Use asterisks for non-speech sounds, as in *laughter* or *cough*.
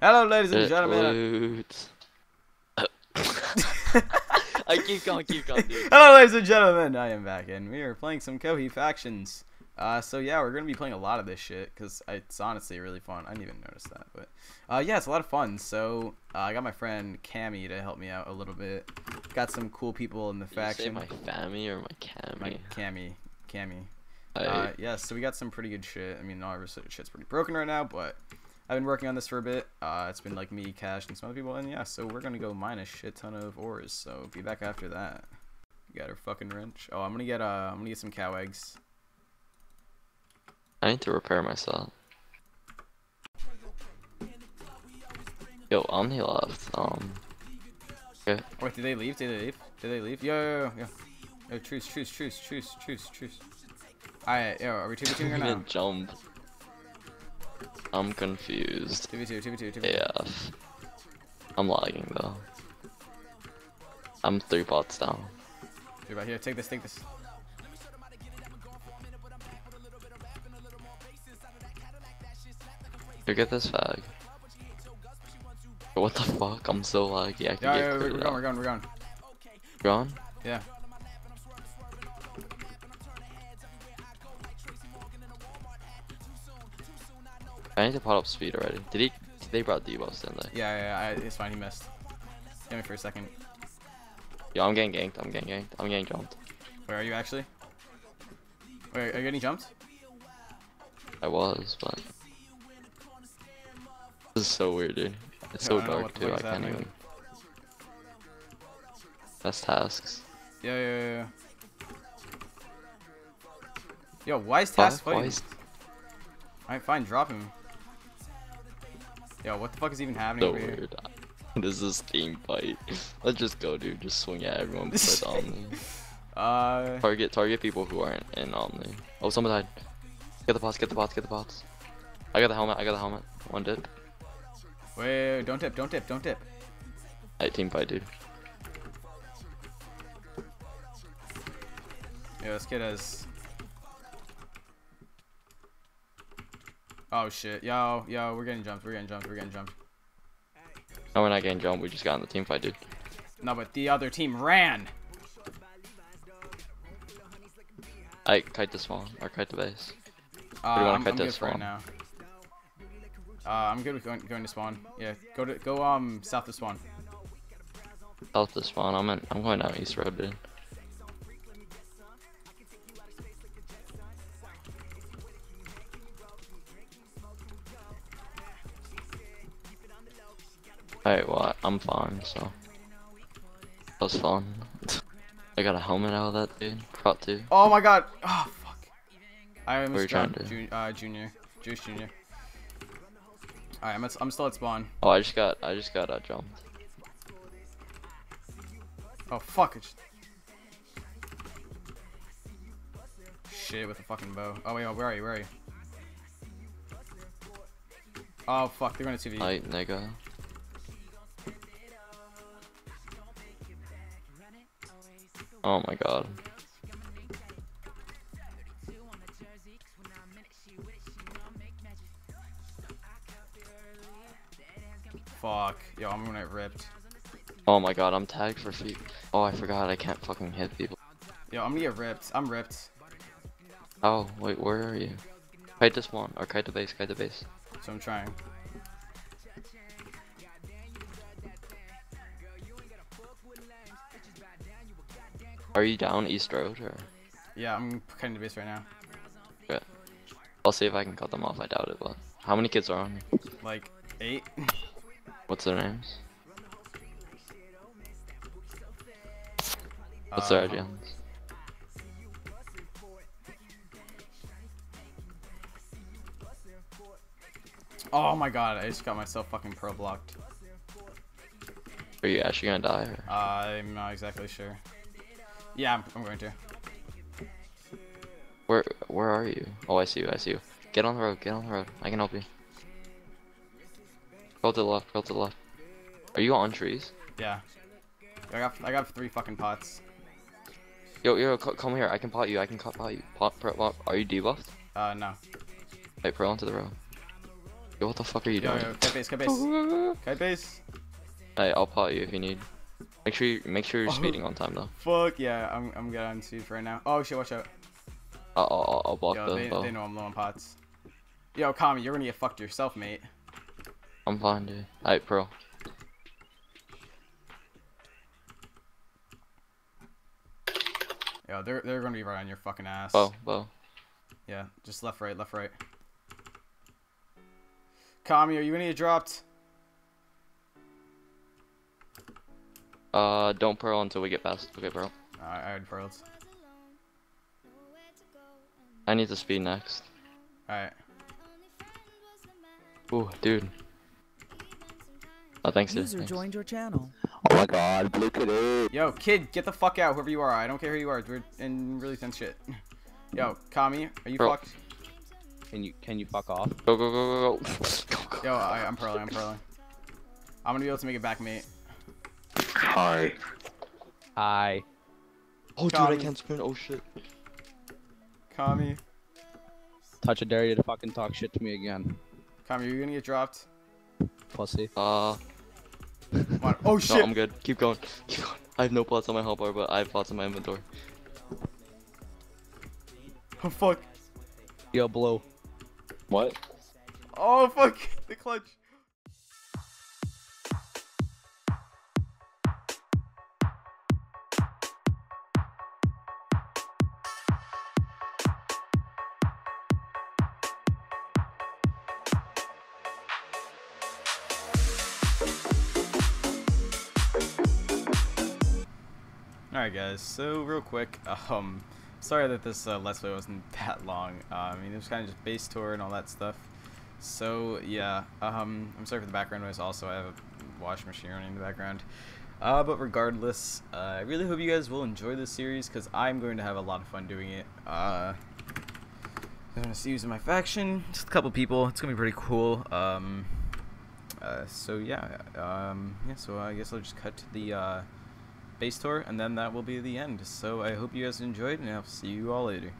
Hello, ladies and gentlemen. *laughs* I keep going, keep going, dude. Hello, ladies and gentlemen. I am back, and we are playing some Kohi factions. Uh, so yeah, we're gonna be playing a lot of this shit because it's honestly really fun. I didn't even notice that, but uh, yeah, it's a lot of fun. So uh, I got my friend Cammy to help me out a little bit. Got some cool people in the Did faction. my family or my cami? My Cammy, Cammy. I, Uh, yeah, so we got some pretty good shit. I mean, all our shit's pretty broken right now, but I've been working on this for a bit. Uh, it's been like me, Cash, and some other people, and yeah, so we're gonna go mine a shit ton of ores. So be back after that. Got our fucking wrench. Oh, I'm gonna get uh, I'm gonna get some cow eggs. I need to repair myself. Yo, Omni left. Um, okay. Wait, did they leave? Did they leave? Did they leave? Yo, yo, yo, yo. Yo, truce, truce, truce, truce, truce, truce. Alright, yo, are we 2v2 or I'm no? gonna jump. I'm confused. 2v2, 2v2, 2v2. AF. I'm lagging though. I'm three pots down. Here, right here, take this, take this. Here, get this fag. What the fuck? I'm so laggy. I can Yeah, get yeah, we're, cleared we're going, we're going, we're going. Gone? Yeah. I need to pot up speed already. Did he? They brought debuffs, didn't they? Yeah, yeah, I, it's fine, he missed. Give me for a second. Yo, I'm getting ganked. I'm getting ganked. I'm getting jumped. Where are you actually? Wait, are you getting jumped? I was, but this is so weird, dude. It's so I don't know dark too. I can't even. That's tasks. Yeah, yeah, yeah. Yo, why is Task fighting? is- Alright, fine, drop him. Yo, what the fuck is even happening So over here? weird. *laughs* This is team fight. *laughs* Let's just go, dude. Just swing at everyone with Omni. *laughs* Uh, Target, target people who aren't in Omni. Oh, someone died. Get the pots. Get the pots. Get the pots. I got the helmet. I got the helmet. One dip. wait, wait, don't dip, don't dip, don't dip. Hey, team fight, dude. Yo, this kid has. Oh shit, yo, yo, we're getting jumped, we're getting jumped, we're getting jumped. No, we're not getting jumped. We just got in the team fight, dude. No, but the other team ran. I kite the spawn or kite the base. Uh, I'm, I'm to good for right now. Uh, I'm good with going, going to spawn. Yeah, go to go um south of spawn. South the spawn. I'm in. I'm going down East Road, dude. Alright, well, I'm fine, so. That was fun. I got a helmet out of that, dude. Prot 2. Oh my god! Oh fuck! I almost to? Ju uh, junior, Juice Junior. Alright, I'm at, I'm still at spawn. Oh, I just got, I just got uh, jumped. Oh fuck! It's... Shit with a fucking bow. Oh wait, oh, where are you? Where are you? Oh fuck! They're going to 2v. Night, nigga. Oh my god. Fuck! Yo, I'm gonna get ripped. Oh my god, I'm tagged for feet. Oh, I forgot I can't fucking hit people. Yo, I'm gonna get ripped. I'm ripped. Oh, wait, where are you? Kite this one, or kite the base, kite the base. So I'm trying. Are you down East Road, or? Yeah, I'm cutting the base right now. Good. I'll see if I can cut them off, I doubt it, but. How many kids are on? Like eight. *laughs* What's their names? What's their Uh, IGNs? Oh my god! I just got myself fucking pro blocked. Are you actually gonna die, or? Uh, I'm not exactly sure. Yeah, I'm, I'm going to. Where, where are you? Oh, I see you, I see you. Get on the road, get on the road. I can help you. Go to the left, go to the left. Are you on trees? Yeah. I got I got three fucking pots. Yo, yo, come here. I can pot you. I can cut pot you. Pot, pot, pot. Are you debuffed? Uh, no. Wait, pro onto the road. Yo, what the fuck are you Yo, doing? yo, kite base, kite base. *laughs* Kite base. Hey, I'll pot you if you need. Make sure you make sure you're Oh. speeding on time though. Fuck yeah, I'm I'm on speed right now. Oh shit, watch out. I'll I'll, I'll block Yo, the they, bow. they know I'm low on pots. Yo, Kami, you're gonna get fucked yourself, mate. I'm fine, dude. Alright, pro. Yo, they're they're gonna be right on your fucking ass. Bow, bow. Yeah, just left, right, left, right. Kami, are you gonna get dropped? Uh, don't pearl until we get past. Okay, bro. Alright, I had pearls. I need to speed next. Alright. Ooh, dude. Oh, thanks, dude. User Thanks. joined your channel. Oh my god, blue today. Yo, kid, get the fuck out, whoever you are. I don't care who you are. We're in really tense shit. *laughs* Yo, Kami, are you Bro. fucked? Can you can you fuck off? Go, go, go, go, *laughs* go. go, go. Yo, I, I'm pearling, I'm pearling. I'm gonna be able to make it back, mate. Hi. Hi. Oh, dude, I can't sprint. Oh, shit. Kami. Touch a dare you to fucking talk shit to me again, Kami, you're gonna get dropped? pussy. Uh, Come on. Oh *laughs* no, shit! I'm good. Keep going. Keep going. I have no pots on my health bar, but I have pots in my inventory. Oh fuck. Yo, blow. What? Oh fuck. *laughs* The clutch. Alright guys, so real quick, um, sorry that this uh, Let's Play wasn't *laughs* that long. Uh, I mean, it was kind of just base tour and all that stuff. So, yeah, um, I'm sorry for the background noise. Also, I have a washing machine running in the background. Uh, but regardless, uh, I really hope you guys will enjoy this series because I'm going to have a lot of fun doing it. Uh, I'm going to see in my faction. Just a couple people. It's going to be pretty cool. Um, uh, so, yeah, um, yeah, so I guess I'll just cut to the, base tour, and then that will be the end. So I hope you guys enjoyed, and I'll see you all later.